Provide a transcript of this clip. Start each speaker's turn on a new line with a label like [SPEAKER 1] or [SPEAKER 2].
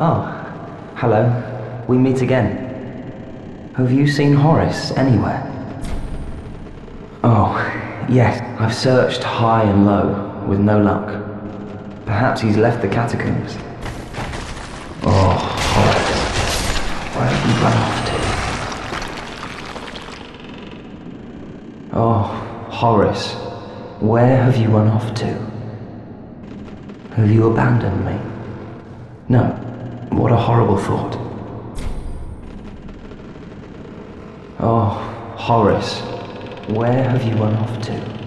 [SPEAKER 1] Oh, hello. We meet again. Have you seen Horace anywhere? Oh, yes. I've searched high and low with no luck. Perhaps he's left the catacombs. Oh, Horace. Where have you run off to? Oh, Horace. Where have you run off to? Have you abandoned me? No. What a horrible thought. Oh, Horace, where have you run off to?